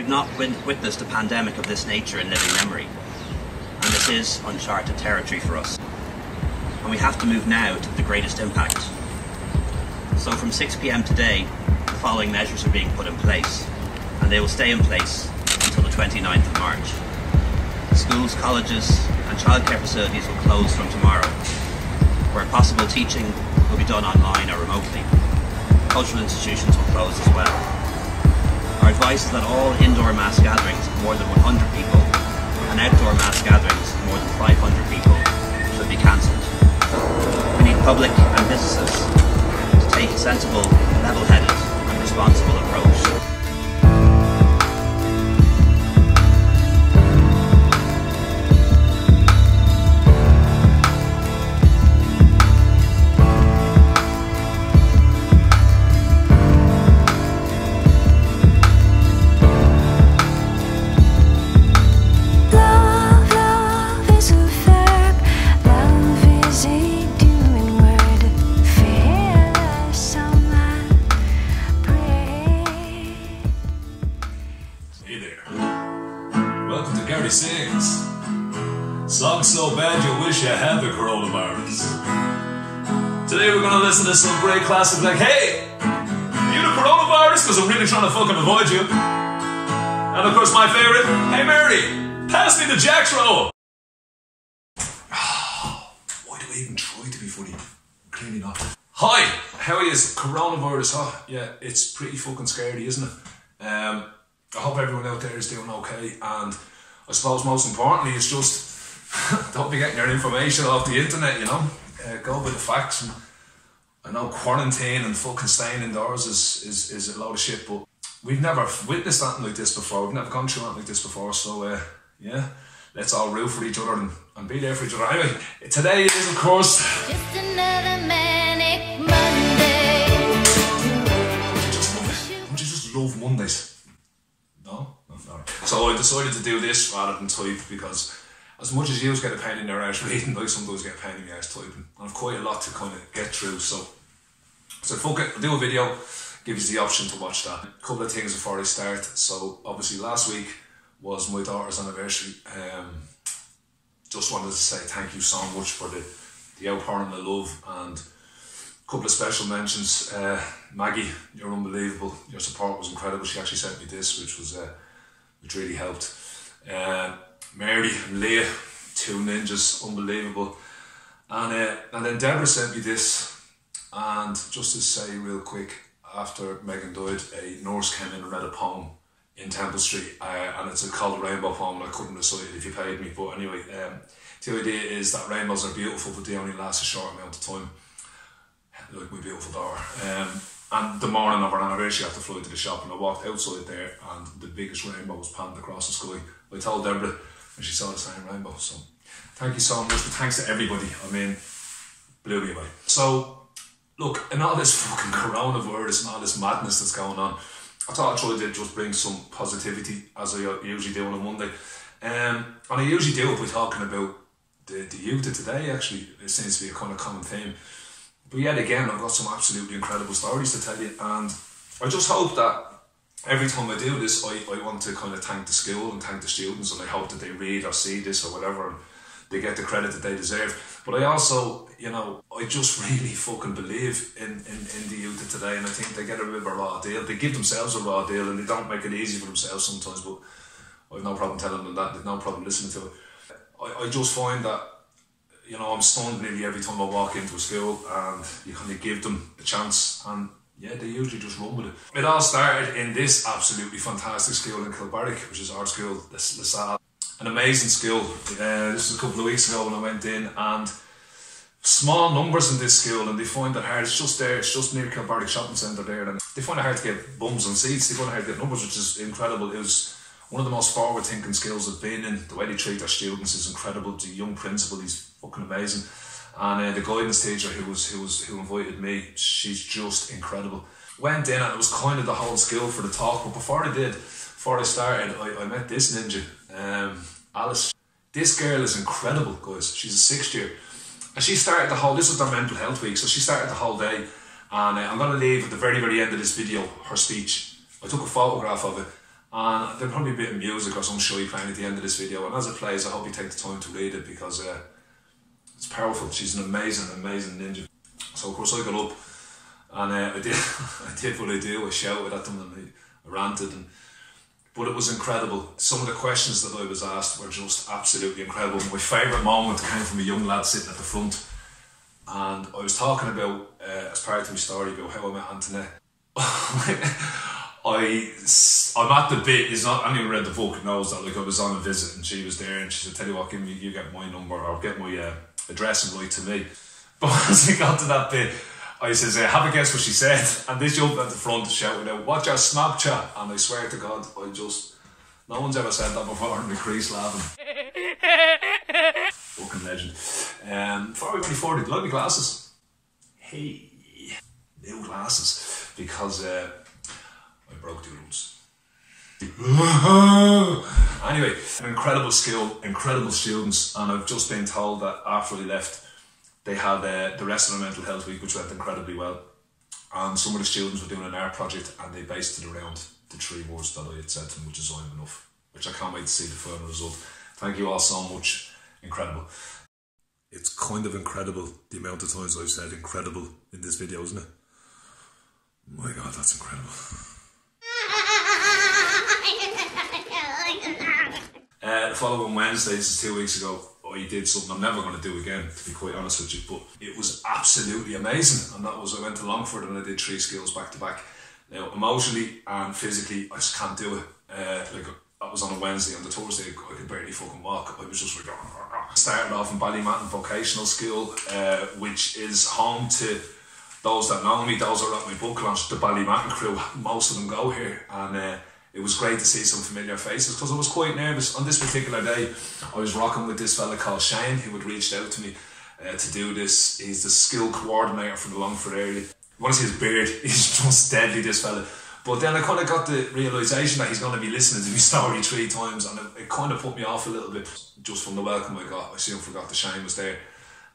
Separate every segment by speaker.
Speaker 1: We've not witnessed a pandemic of this nature in living memory, and this is uncharted territory for us. And we have to move now to the greatest impact. So from 6pm today, the following measures are being put in place, and they will stay in place until the 29th of March. Schools, colleges, and childcare facilities will close from tomorrow. Where possible, teaching will be done online or remotely. Cultural institutions will close as well. That all indoor mass gatherings more than 100 people and outdoor mass gatherings more than 500 people should be cancelled. We need public and businesses to take a sensible, level-headed and responsible approach.
Speaker 2: You. And of course my favorite, Hey Mary! Pass me the Jackro! Why do I even try to be funny? Clearly not. Hi, how is coronavirus? Huh? yeah, it's pretty fucking scary, isn't it? Um, I hope everyone out there is doing okay, and I suppose most importantly, it's just don't be getting your information off the internet, you know. Uh, go with the facts. And I know quarantine and fucking staying indoors is, is, is a load of shit, but we've never witnessed something like this before. We've never gone through anything like this before, so uh, yeah, let's all root for each other and, and be there for each other. Anyway, today is, of course,
Speaker 3: Just another manic Monday.
Speaker 2: just love it. Don't you just love Mondays? No? No, no. So I decided to do this rather than type because as much as you get a pain in your ass reading, I sometimes get a pain in the ass typing. And I've quite a lot to kind of get through, so so fuck it, I'll do a video, give you the option to watch that. A couple of things before I start. So obviously last week was my daughter's anniversary. Um, just wanted to say thank you so much for the, the outpouring of love and a couple of special mentions. Uh, Maggie, you're unbelievable. Your support was incredible. She actually sent me this, which was uh, which really helped. Uh, Mary and Leah, two ninjas, unbelievable. And uh, and then Deborah sent me this. And just to say real quick, after Megan died, a nurse came in and read a poem in Temple Street, uh, and it's a called Rainbow poem. And I couldn't recite it if you paid me, but anyway, um, the idea is that rainbows are beautiful, but they only last a short amount of time like my beautiful daughter. Um, and the morning of our anniversary, I had to fly to the shop, and I walked outside there, and the biggest rainbow was panned across the sky. I told Deborah, and she saw the same rainbow. So, thank you so much, but thanks to everybody. I mean, blew me away. So, look, in all this fucking coronavirus and all this madness that's going on, I thought I'd try to just bring some positivity, as I usually do on a Monday. Um, and I usually do it by talking about the, the youth of today, actually. It seems to be a kind of common theme. But yet again, I've got some absolutely incredible stories to tell you, and I just hope that every time I do this, I, I want to kind of thank the school and thank the students, and I hope that they read or see this or whatever, and they get the credit that they deserve. But I also, you know, I just really fucking believe in, in, in the youth of today, and I think they get a bit of a raw deal. They give themselves a raw deal, and they don't make it easy for themselves sometimes, but I've no problem telling them that, they've no problem listening to it. I, I just find that you know, I'm stunned nearly every time I walk into a school and you kind of give them a chance and yeah, they usually just run with it. It all started in this absolutely fantastic school in Kilbarrack, which is our school, the LaSalle. An amazing school. Uh, this was a couple of weeks ago when I went in and small numbers in this school and they find it hard. It's just there, it's just near Kilbarrack Shopping Centre there and they find it hard to get bums on seats. They find it hard to get numbers, which is incredible. It was one of the most forward thinking skills I've been in. The way they treat their students is incredible. The young principal, he's fucking amazing. And uh, the guidance teacher who was who was who invited me, she's just incredible. Went in and it was kind of the whole skill for the talk. But before I did, before I started, I, I met this ninja, um, Alice. This girl is incredible, guys. She's a sixth year. And she started the whole, this was their mental health week, so she started the whole day. And uh, I'm going to leave at the very, very end of this video her speech. I took a photograph of it And there'll probably be a bit of music or some showy playing at the end of this video. And as it plays, I hope you take the time to read it because uh, it's powerful. She's an amazing, amazing ninja. So of course I got up and uh, I did I did what I do. I shouted at them and I, I ranted and but it was incredible. Some of the questions that I was asked were just absolutely incredible. My favourite moment came from a young lad sitting at the front and I was talking about uh, as part of my story about how I met Antoinette. I I'm at the bit. Is not anyone read the book knows that like I was on a visit and she was there and she said, "Tell you what, give me you get my number or get my uh, address and write to me." But as we got to that bit, I says, uh, "Have a guess what she said?" And they jumped at the front shouting out, "Watch your Snapchat!" And I swear to God, I just no one's ever said that before in the crease laughing. Fucking legend. Um, before we further, do you like my glasses? Hey, new glasses because. Uh, I broke the rules. anyway, an incredible skill, incredible students, and I've just been told that after we left, they had uh, the rest of the mental health week, which went incredibly well. And some of the students were doing an art project, and they based it around the three words that I had said to them, which is I'm enough. Which I can't wait to see the final result. Thank you all so much. Incredible. It's kind of incredible the amount of times I've said incredible in this video, isn't it? My God, that's incredible. Uh, the following Wednesday, this is two weeks ago, I did something I'm never going to do again, to be quite honest with you. But it was absolutely amazing, and that was I went to Longford and I did three skills back to back. Now, emotionally and physically, I just can't do it. Uh, like that was on a Wednesday, on the Thursday, I could barely fucking walk. I was just like, started off in Ballymahon Vocational School, uh, which is home to those that know me, those that are at my book launch, the Ballymahon crew. Most of them go here, and. Uh, it was great to see some familiar faces because I was quite nervous. On this particular day, I was rocking with this fella called Shane who had reached out to me uh, to do this. He's the skill coordinator for the Longford area. You want to see his beard? He's just deadly, this fella. But then I kind of got the realization that he's going to be listening to me story three times, and it, it kind of put me off a little bit just from the welcome I got. I soon forgot that Shane was there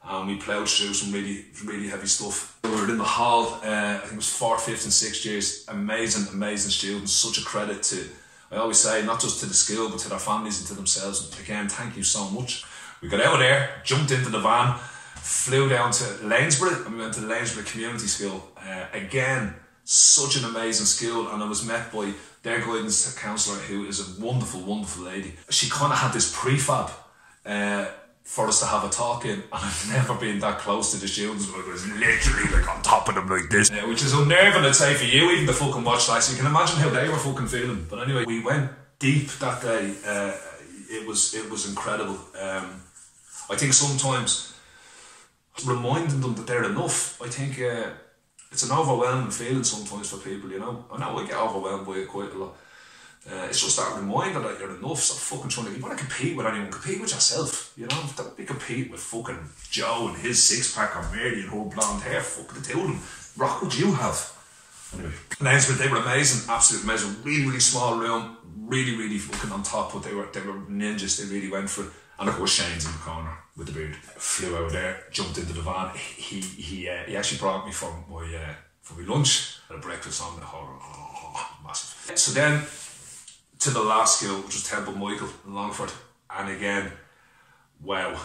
Speaker 2: and we ploughed through some really, really heavy stuff. We were in the hall, uh, I think it was fourth, fifth, and sixth years. Amazing, amazing students. Such a credit to, I always say, not just to the school, but to their families and to themselves. And again, thank you so much. We got out of there, jumped into the van, flew down to Lanesborough, and we went to the Lanesborough Community School. Uh, again, such an amazing school, and I was met by their guidance counsellor, who is a wonderful, wonderful lady. She kind of had this prefab. Uh, for us to have a talk in, and I've never been that close to the students, but I was literally like on top of them like this, uh, which is unnerving, I'd say, for you, even the fucking watch that, so you can imagine how they were fucking feeling. But anyway, we went deep that day. Uh, it was it was incredible. Um, I think sometimes reminding them that they're enough. I think uh, it's an overwhelming feeling sometimes for people. You know, I know I get overwhelmed by it quite a lot. Uh, it's just that reminder that you're enough. Stop fucking trying to. You want to compete with anyone? Compete with yourself. You know, don't be competing with fucking Joe and his six pack or Mary and her blonde hair. Fuck the two of them. Rock what you have. Anyway, announcement. They were amazing. Absolutely amazing. Really, really small room. Really, really fucking on top. But they were they were ninjas. They really went for it. And of course, Shane's in the corner with the beard. Flew out there, jumped into the van. He he uh, he actually brought me for my uh, for my lunch. Had a breakfast on the oh, oh, massive. So then to the last school, which was Temple Michael in Longford. And again, wow.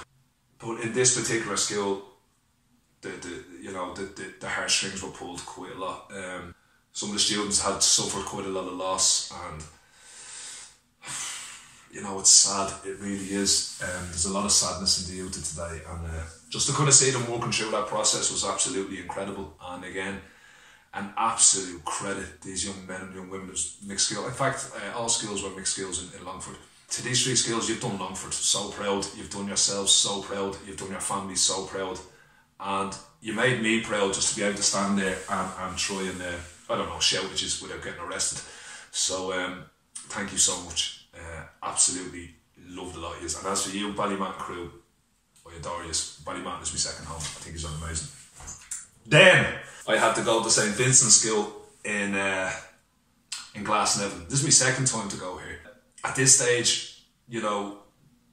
Speaker 2: But in this particular school, the, the you know the, the, the heartstrings were pulled quite a lot. Um, some of the students had suffered quite a lot of loss, and you know it's sad. It really is. Um, there's a lot of sadness in the youth today, and uh, just to kind of see them working through that process was absolutely incredible. And again, an absolute credit these young men and young women mixed skills. In fact, uh, all skills were mixed skills in, in Longford. To these three skills, you've done Longford so proud. You've done yourselves so proud. You've done your family so proud, and you made me proud just to be able to stand there and, and try and uh, I don't know shout at without getting arrested. So um, thank you so much. Uh, absolutely loved a lot of you. And as for you, Ballymahon crew, I adore you. Ballymahon is my second home. I think he's amazing. Then I had to go to St Vincent's School in uh, in Glasnevin. This is my second time to go here. At this stage, you know,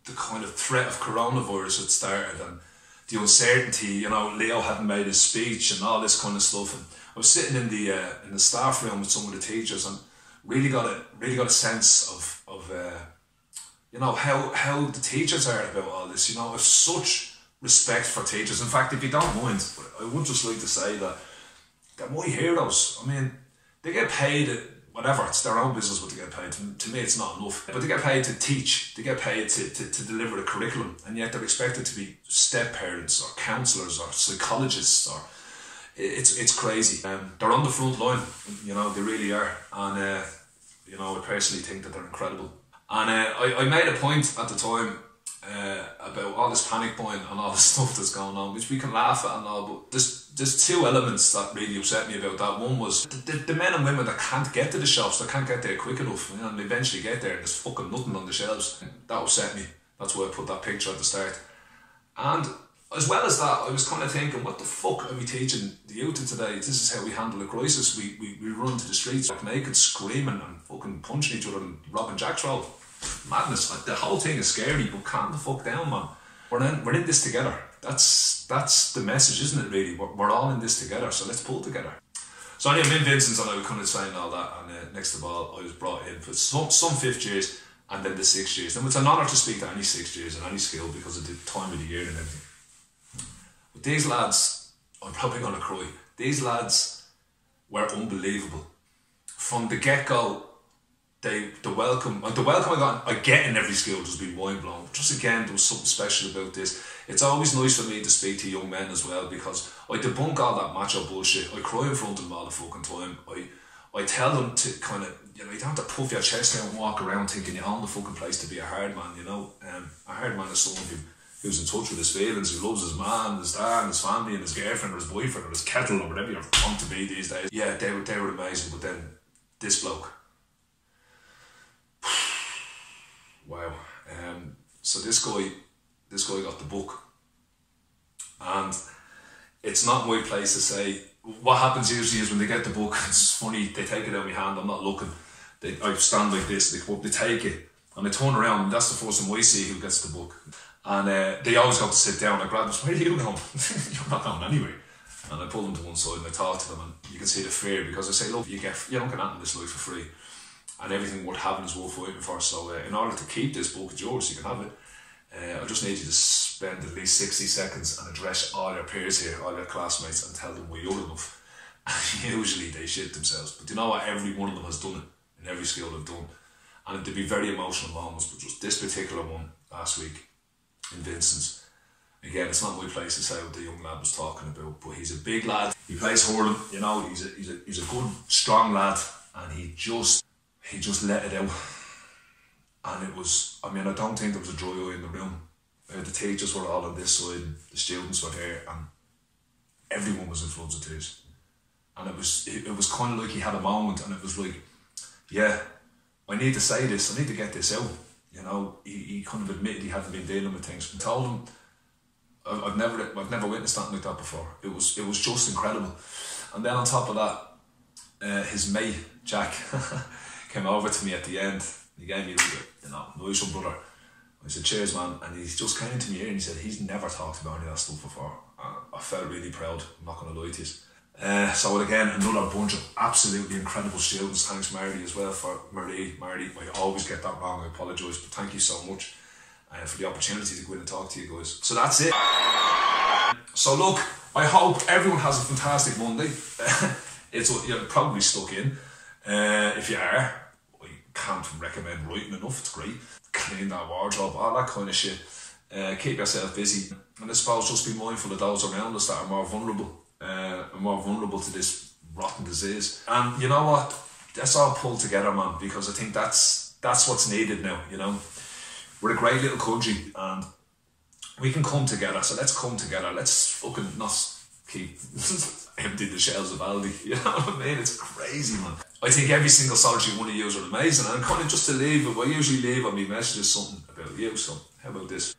Speaker 2: the kind of threat of coronavirus had started and the uncertainty. You know, Leo hadn't made his speech and all this kind of stuff. And I was sitting in the uh, in the staff room with some of the teachers, and really got a really got a sense of of uh, you know how how the teachers are about all this. You know, I've such respect for teachers. In fact, if you don't mind, I would just like to say that they're my heroes. I mean, they get paid whatever, it's their own business what they get paid. To, to me, it's not enough. But they get paid to teach, they get paid to, to, to deliver a curriculum, and yet they're expected to be step parents or counsellors or psychologists or it's it's crazy. Um, they're on the front line, you know, they really are. And, uh, you know, I personally think that they're incredible. And uh, I, I made a point at the time uh, about all this panic buying and all the stuff that's going on, which we can laugh at and all, but there's, there's two elements that really upset me about that. One was the, the, the men and women that can't get to the shops, that can't get there quick enough, you know, and eventually get there and there's fucking nothing on the shelves. That upset me. That's why I put that picture at the start. And as well as that, I was kind of thinking, what the fuck are we teaching the youth today? This is how we handle a crisis. We, we, we run to the streets like naked, screaming and fucking punching each other and robbing Jack's roll madness. Like, the whole thing is scary, but calm the fuck down, man. We're in, we're in this together. That's that's the message, isn't it? Really, we're, we're all in this together. So let's pull together. So anyway, I'm in Vincent's and I was kind of saying all that, and uh, next of all, I was brought in for some some fifth years and then the sixth years. And it's an honour to speak to any sixth years and any skill because of the time of the year and everything. But these lads, I'm probably to cry. These lads were unbelievable from the get go they the welcome the welcome I got I get in every school just be mind blown. Just again there was something special about this. It's always nice for me to speak to young men as well because I debunk all that macho bullshit. I cry in front of them all the fucking time. I I tell them to kind of you know you don't have to puff your chest out and walk around thinking you're on the fucking place to be a hard man. You know, um, a hard man is someone who who's in touch with his feelings, who loves his man, his dad, and his family, and his girlfriend, or his boyfriend, or his kettle, or whatever you're want to be these days. Yeah, they were they were amazing. But then this bloke wow. Um, so this guy, this guy got the book, and it's not my place to say. What happens usually is when they get the book, it's funny. They take it out of my hand. I'm not looking. They, I stand like this. They they take it, and they turn around. And that's the first time I see who gets the book. And uh, they always got to sit down. I grab them. Where are you going? You're not going anywhere. And I pull them to one side and I talk to them, and you can see the fear because I say, look, you get you don't get out in this life for free and everything worth having is worth fighting for. So, uh, in order to keep this book, it's yours, you can have it. Uh, I just need you to spend at least 60 seconds and address all your peers here, all your classmates, and tell them we're young enough. Usually they shit themselves. But you know what? Every one of them has done it in every skill they've done. And to be very emotional moments, but just this particular one last week in Vincent's. Again, it's not my place to say what the young lad was talking about, but he's a big lad. He plays hurling, you know, he's a, he's a, he's a good, strong lad, and he just he just let it out. And it was, I mean, I don't think there was a dry eye in the room. Uh, the teachers were all on this side, the students were here, and everyone was in floods of tears. And it was, it, it was kind of like he had a moment, and it was like, yeah, I need to say this, I need to get this out. You know, he, he kind of admitted he hadn't been dealing with things. And told him, I've never, I've never witnessed something like that before. It was, it was just incredible. And then on top of that, uh, his mate Jack came over to me at the end. He gave me, you know, nice brother. I said, cheers, man. And he just came to me here and he said, he's never talked about any of that stuff before. I felt really proud, I'm not going to lie to you. Uh, so again, another bunch of absolutely incredible students. Thanks, Marty, as well for Marie. Marty, I always get that wrong. I apologise, but thank you so much uh, for the opportunity to go in and talk to you guys. So that's it. So look, I hope everyone has a fantastic Monday. it's you're probably stuck in. Uh, if you are, I can't recommend writing enough. It's great. Clean that wardrobe, all that kind of shit. Uh, keep yourself busy, and I suppose just be mindful of those around us that are more vulnerable, uh, more vulnerable to this rotten disease. And you know what? Let's all pull together, man, because I think that's that's what's needed now. You know, we're a great little country, and we can come together. So let's come together. Let's fucking not keep emptying the shelves of Aldi. You know what I mean? It's crazy, man. I think every single solitary one of you are amazing. And kind of just to leave, I usually leave on my messages something about you. So how about this?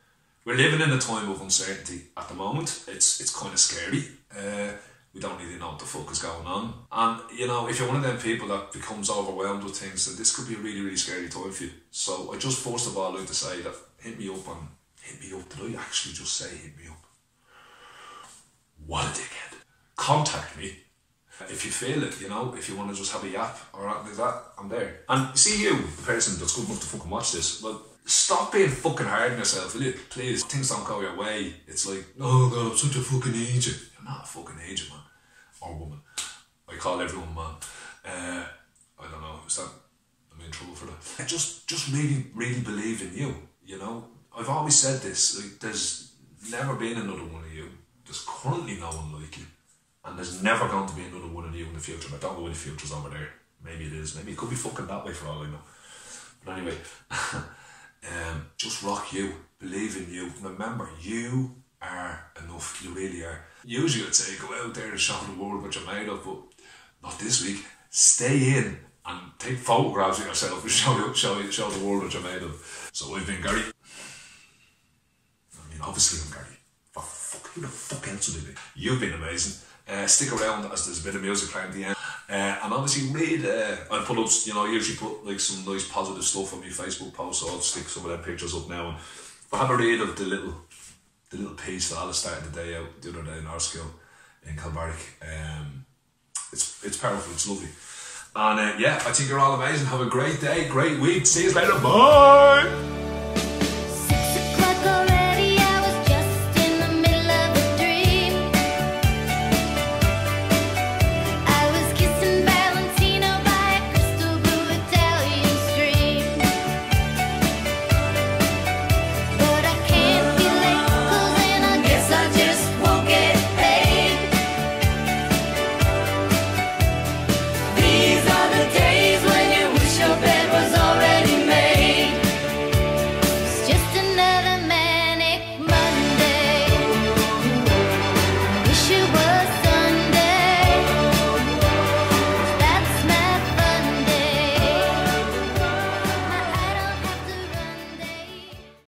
Speaker 2: We're living in a time of uncertainty at the moment. It's it's kind of scary. Uh, we don't really know what the fuck is going on. And you know, if you're one of them people that becomes overwhelmed with things, then this could be a really, really scary time for you. So I just first of all like to say that hit me up and hit me up. Did I actually just say hit me up? What a dickhead. Contact me If you feel it, you know, if you want to just have a yap or anything like that, I'm there. And see you, the person that's good enough to fucking watch this, well, stop being fucking hard on yourself, will you? Please. Things don't go your way. It's like, oh god, I'm such a fucking agent. You're not a fucking agent, man. Or woman. I call everyone man. Uh, I don't know, is that I'm in trouble for that. I just just really, really believe in you, you know. I've always said this, like there's never been another one of you. There's currently no one like you. And there's never going to be another one of you in the future. I don't know when the future's over there. Maybe it is. Maybe it could be fucking that way for all I know. But anyway, um, just rock you. Believe in you. Remember, you are enough. You really are. Usually I'd say go out there and show the world what you're made of, but not this week. Stay in and take photographs of yourself and show, show, show the world what you're made of. So I've been Gary. I mean, obviously I'm Gary. For fuck, who the fuck else would it be? You've been amazing. Uh, stick around as there's a bit of music at the end. Uh, and obviously read, uh, I put up, you know, I usually put like some nice positive stuff on my Facebook post, so I'll stick some of them pictures up now. And have a read of the little, the little piece that Alice started the day out the other day in our school in Kilbarrack, um, it's it's powerful, it's lovely. And uh, yeah, I think you're all amazing. Have a great day, great week. See you later. Bye.